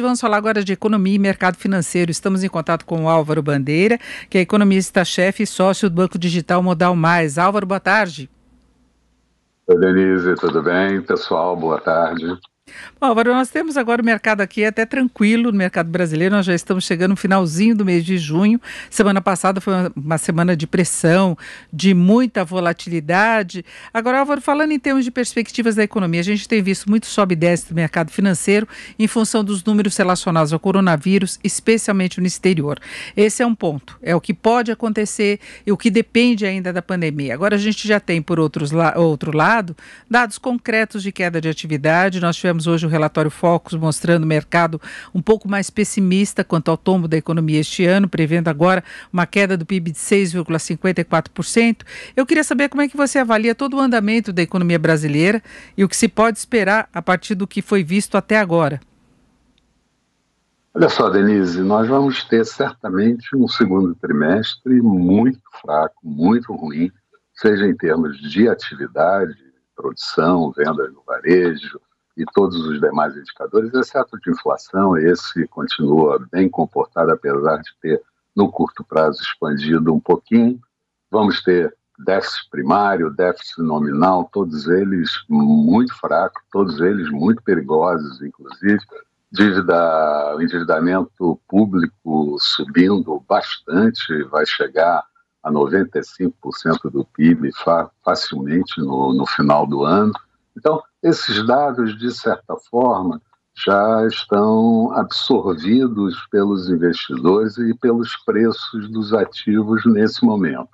Vamos falar agora de economia e mercado financeiro. Estamos em contato com o Álvaro Bandeira, que é economista-chefe e sócio do Banco Digital Modal Mais. Álvaro, boa tarde. Oi, Denise, tudo bem? Pessoal, boa tarde. Álvaro, nós temos agora o mercado aqui até tranquilo, no mercado brasileiro, nós já estamos chegando no finalzinho do mês de junho. Semana passada foi uma semana de pressão, de muita volatilidade. Agora, Álvaro, falando em termos de perspectivas da economia, a gente tem visto muito sobe e desce do mercado financeiro em função dos números relacionados ao coronavírus, especialmente no exterior. Esse é um ponto, é o que pode acontecer e o que depende ainda da pandemia. Agora, a gente já tem, por outros la outro lado, dados concretos de queda de atividade. Nós tivemos tivemos hoje o relatório Focus mostrando o mercado um pouco mais pessimista quanto ao tombo da economia este ano, prevendo agora uma queda do PIB de 6,54%. Eu queria saber como é que você avalia todo o andamento da economia brasileira e o que se pode esperar a partir do que foi visto até agora. Olha só, Denise, nós vamos ter certamente um segundo trimestre muito fraco, muito ruim, seja em termos de atividade, produção, vendas no varejo, e todos os demais indicadores, exceto de inflação, esse continua bem comportado, apesar de ter, no curto prazo, expandido um pouquinho. Vamos ter déficit primário, déficit nominal, todos eles muito fracos, todos eles muito perigosos, inclusive. Dívida, o endividamento público subindo bastante, vai chegar a 95% do PIB facilmente no, no final do ano. Então, esses dados, de certa forma, já estão absorvidos pelos investidores e pelos preços dos ativos nesse momento.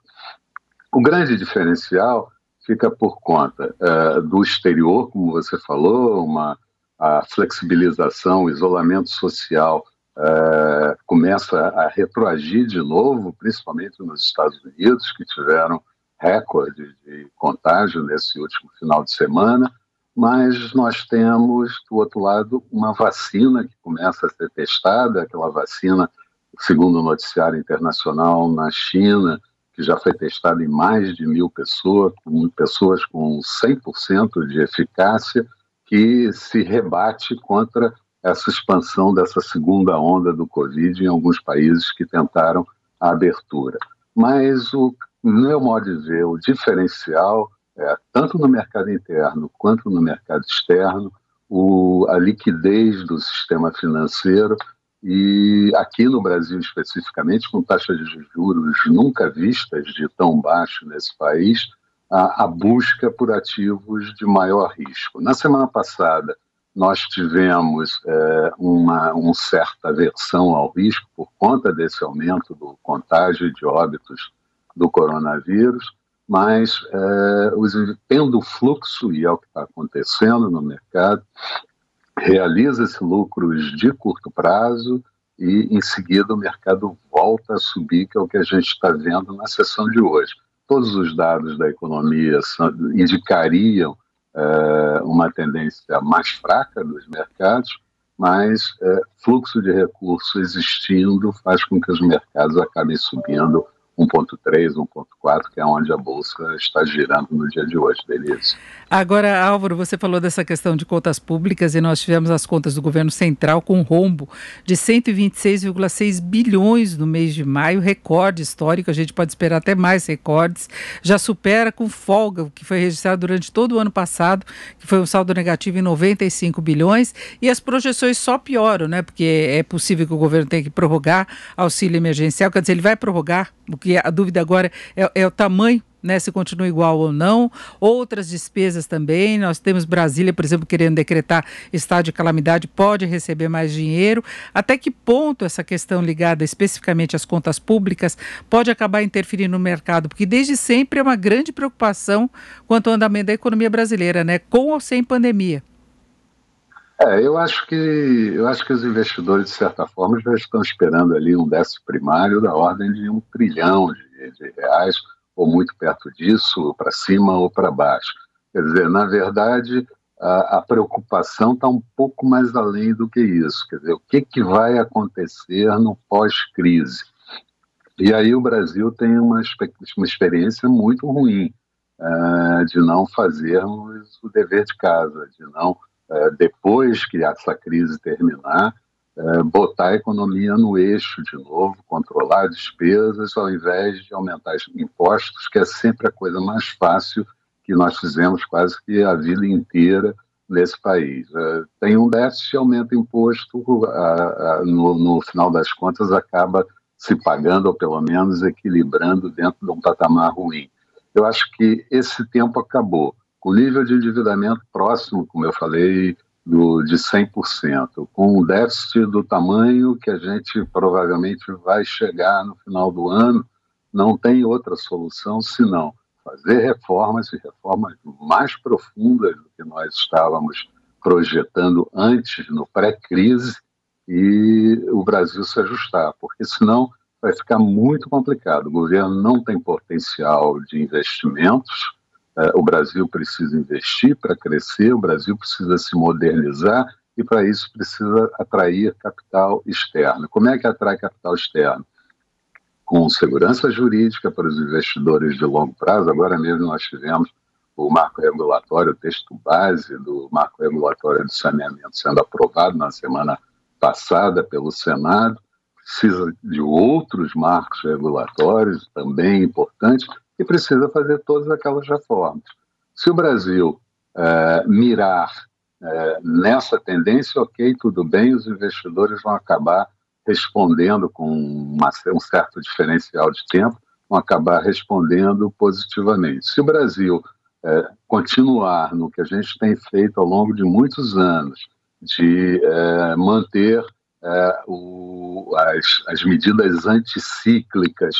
O grande diferencial fica por conta é, do exterior, como você falou, uma a flexibilização, o isolamento social é, começa a retroagir de novo, principalmente nos Estados Unidos, que tiveram recorde de contágio nesse último final de semana mas nós temos, do outro lado, uma vacina que começa a ser testada, aquela vacina, segundo o noticiário internacional, na China, que já foi testada em mais de mil pessoas, com pessoas com 100% de eficácia, que se rebate contra essa expansão dessa segunda onda do Covid em alguns países que tentaram a abertura. Mas, o, no meu modo de ver, o diferencial é, tanto no mercado interno quanto no mercado externo, o, a liquidez do sistema financeiro e aqui no Brasil especificamente, com taxas de juros nunca vistas de tão baixo nesse país, a, a busca por ativos de maior risco. Na semana passada, nós tivemos é, uma, uma certa aversão ao risco por conta desse aumento do contágio de óbitos do coronavírus, mas é, tendo fluxo, e é o que está acontecendo no mercado, realiza-se lucros de curto prazo e, em seguida, o mercado volta a subir, que é o que a gente está vendo na sessão de hoje. Todos os dados da economia indicariam é, uma tendência mais fraca dos mercados, mas é, fluxo de recursos existindo faz com que os mercados acabem subindo 1.3, 1.4, que é onde a bolsa está girando no dia de hoje, beleza? Agora, Álvaro, você falou dessa questão de contas públicas e nós tivemos as contas do governo central com rombo de 126,6 bilhões no mês de maio, recorde histórico, a gente pode esperar até mais recordes, já supera com folga o que foi registrado durante todo o ano passado, que foi um saldo negativo em 95 bilhões, e as projeções só pioram, né? Porque é possível que o governo tenha que prorrogar auxílio emergencial, quer dizer, ele vai prorrogar o que a dúvida agora é, é o tamanho né, se continua igual ou não. Outras despesas também. Nós temos Brasília, por exemplo, querendo decretar estado de calamidade, pode receber mais dinheiro. Até que ponto essa questão ligada especificamente às contas públicas pode acabar interferindo no mercado? Porque desde sempre é uma grande preocupação quanto ao andamento da economia brasileira, né, com ou sem pandemia. É, eu acho que eu acho que os investidores de certa forma já estão esperando ali um déficit primário da ordem de um trilhão de, de reais ou muito perto disso, para cima ou para baixo. Quer dizer, na verdade, a, a preocupação está um pouco mais além do que isso. Quer dizer, o que, que vai acontecer no pós-crise? E aí o Brasil tem uma, uma experiência muito ruim uh, de não fazermos o dever de casa, de não depois que essa crise terminar, é, botar a economia no eixo de novo, controlar despesas, ao invés de aumentar impostos, que é sempre a coisa mais fácil que nós fizemos quase que a vida inteira nesse país. É, tem um déficit, aumenta imposto, no, no final das contas acaba se pagando, ou pelo menos equilibrando dentro de um patamar ruim. Eu acho que esse tempo acabou. O nível de endividamento próximo, como eu falei, do, de 100%, com um déficit do tamanho que a gente provavelmente vai chegar no final do ano, não tem outra solução senão fazer reformas e reformas mais profundas do que nós estávamos projetando antes, no pré-crise, e o Brasil se ajustar, porque senão vai ficar muito complicado. O governo não tem potencial de investimentos, o Brasil precisa investir para crescer, o Brasil precisa se modernizar e, para isso, precisa atrair capital externo. Como é que atrai capital externo? Com segurança jurídica para os investidores de longo prazo. Agora mesmo nós tivemos o marco regulatório, o texto base do marco regulatório de saneamento sendo aprovado na semana passada pelo Senado. Precisa de outros marcos regulatórios também importantes e precisa fazer todas aquelas reformas. Se o Brasil é, mirar é, nessa tendência, ok, tudo bem, os investidores vão acabar respondendo com uma, um certo diferencial de tempo, vão acabar respondendo positivamente. Se o Brasil é, continuar no que a gente tem feito ao longo de muitos anos, de manter o, as, as medidas anticíclicas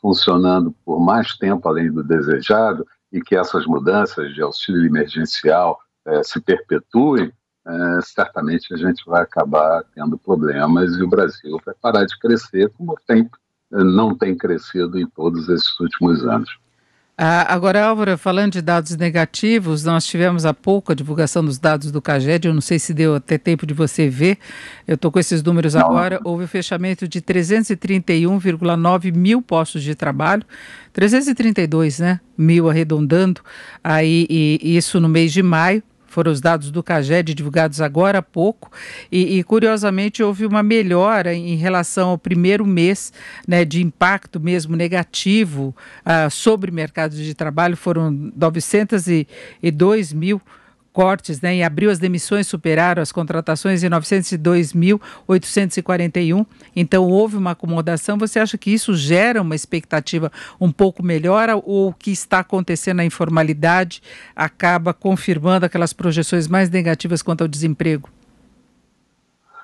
funcionando por mais tempo além do desejado e que essas mudanças de auxílio emergencial eh, se perpetuem, eh, certamente a gente vai acabar tendo problemas e o Brasil vai parar de crescer como tem, não tem crescido em todos esses últimos anos. Ah, agora, Álvaro, falando de dados negativos, nós tivemos há pouco a divulgação dos dados do CAGED, eu não sei se deu até tempo de você ver, eu estou com esses números não. agora, houve o fechamento de 331,9 mil postos de trabalho, 332, né, mil arredondando, aí, e isso no mês de maio, foram os dados do CAGED divulgados agora há pouco, e, e, curiosamente houve uma melhora em relação ao primeiro mês né, de impacto mesmo negativo uh, sobre mercados de trabalho, foram 902 mil cortes, né? Em abril as demissões superaram as contratações em 902.841. Então houve uma acomodação. Você acha que isso gera uma expectativa um pouco melhor ou o que está acontecendo na informalidade acaba confirmando aquelas projeções mais negativas quanto ao desemprego?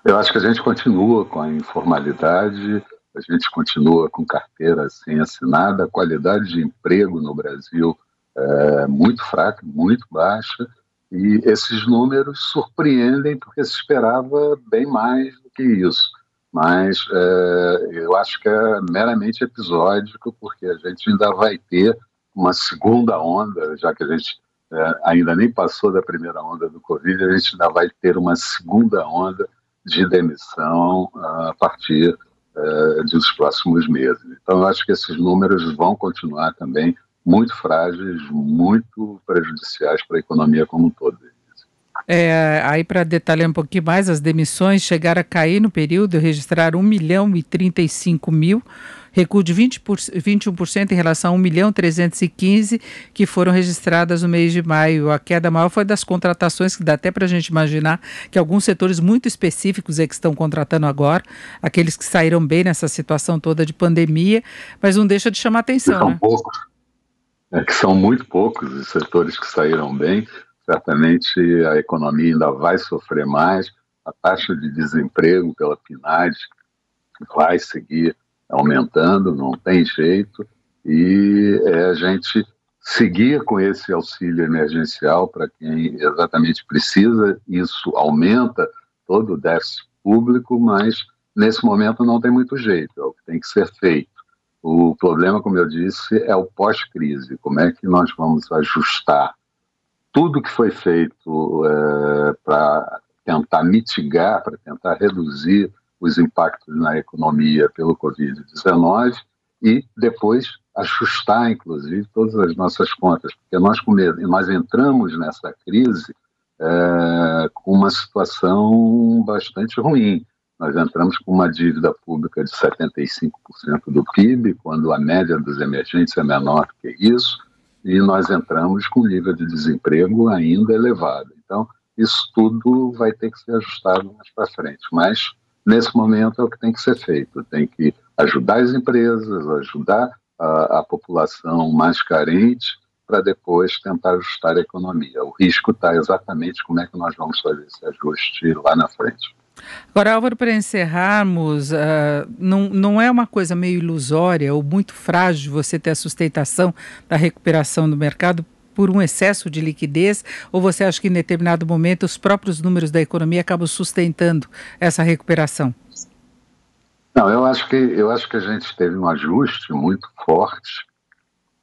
Eu acho que a gente continua com a informalidade, a gente continua com carteira sem assinada, a qualidade de emprego no Brasil é muito fraca, muito baixa e esses números surpreendem porque se esperava bem mais do que isso. Mas é, eu acho que é meramente episódico, porque a gente ainda vai ter uma segunda onda, já que a gente é, ainda nem passou da primeira onda do Covid, a gente ainda vai ter uma segunda onda de demissão a partir é, dos próximos meses. Então, eu acho que esses números vão continuar também muito frágeis, muito prejudiciais para a economia como um todo. É, aí, para detalhar um pouquinho mais, as demissões chegaram a cair no período, registraram 1 milhão e 35 mil, recuo de 20 por, 21% em relação a 1 milhão 315 que foram registradas no mês de maio. A queda maior foi das contratações, que dá até para a gente imaginar que alguns setores muito específicos é que estão contratando agora, aqueles que saíram bem nessa situação toda de pandemia, mas não deixa de chamar atenção. São né? poucos é que são muito poucos os setores que saíram bem. Certamente a economia ainda vai sofrer mais, a taxa de desemprego pela PNAD vai seguir aumentando, não tem jeito, e é a gente seguir com esse auxílio emergencial para quem exatamente precisa, isso aumenta todo o déficit público, mas nesse momento não tem muito jeito, é o que tem que ser feito. O problema, como eu disse, é o pós-crise. Como é que nós vamos ajustar tudo que foi feito é, para tentar mitigar, para tentar reduzir os impactos na economia pelo Covid-19 e depois ajustar, inclusive, todas as nossas contas, porque nós, nós entramos nessa crise é, com uma situação bastante ruim. Nós entramos com uma dívida pública de 75% do PIB, quando a média dos emergentes é menor que isso, e nós entramos com um nível de desemprego ainda elevado. Então, isso tudo vai ter que ser ajustado mais para frente. Mas, nesse momento, é o que tem que ser feito. Tem que ajudar as empresas, ajudar a, a população mais carente, para depois tentar ajustar a economia. O risco está exatamente como é que nós vamos fazer esse ajuste lá na frente. Agora, Álvaro, para encerrarmos, uh, não, não é uma coisa meio ilusória ou muito frágil você ter a sustentação da recuperação do mercado por um excesso de liquidez? Ou você acha que em determinado momento os próprios números da economia acabam sustentando essa recuperação? Não, eu acho que eu acho que a gente teve um ajuste muito forte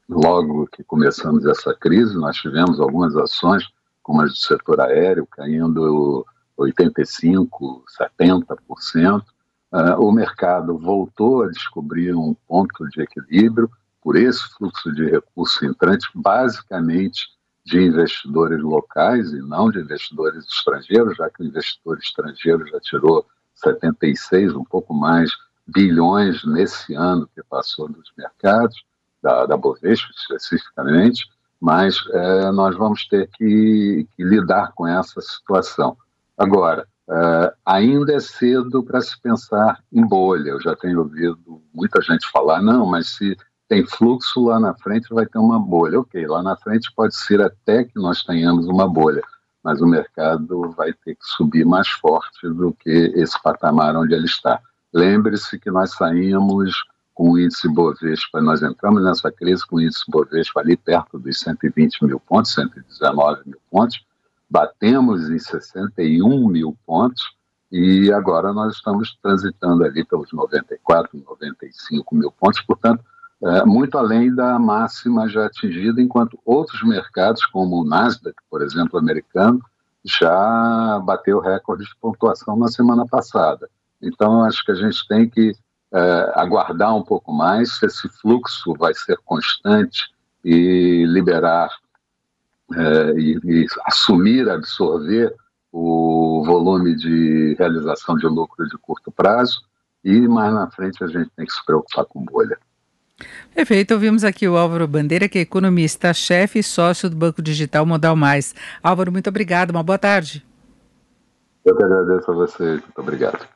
logo que começamos essa crise. Nós tivemos algumas ações, como as do setor aéreo, caindo 85, 70%. Uh, o mercado voltou a descobrir um ponto de equilíbrio por esse fluxo de recursos entrantes, basicamente de investidores locais e não de investidores estrangeiros, já que o investidor estrangeiro já tirou 76, um pouco mais, bilhões nesse ano que passou dos mercados, da, da Bovespa especificamente, mas é, nós vamos ter que, que lidar com essa situação. Agora, uh, ainda é cedo para se pensar em bolha. Eu já tenho ouvido muita gente falar, não, mas se tem fluxo lá na frente, vai ter uma bolha. Ok, lá na frente pode ser até que nós tenhamos uma bolha, mas o mercado vai ter que subir mais forte do que esse patamar onde ele está. Lembre-se que nós saímos com o índice Bovespa, nós entramos nessa crise com o índice Bovespa ali perto dos 120 mil pontos, 119 mil pontos, batemos em 61 mil pontos e agora nós estamos transitando ali pelos 94, 95 mil pontos, portanto, é, muito além da máxima já atingida, enquanto outros mercados, como o Nasdaq, por exemplo, americano, já bateu recorde de pontuação na semana passada. Então, acho que a gente tem que é, aguardar um pouco mais se esse fluxo vai ser constante e liberar é, e, e assumir, absorver o volume de realização de lucro de curto prazo e mais na frente a gente tem que se preocupar com bolha. Perfeito, ouvimos aqui o Álvaro Bandeira, que é economista, chefe e sócio do Banco Digital Modal Mais. Álvaro, muito obrigado, uma boa tarde. Eu que agradeço a você, muito obrigado.